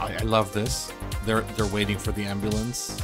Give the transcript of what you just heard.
I, I love this. They're they're waiting for the ambulance.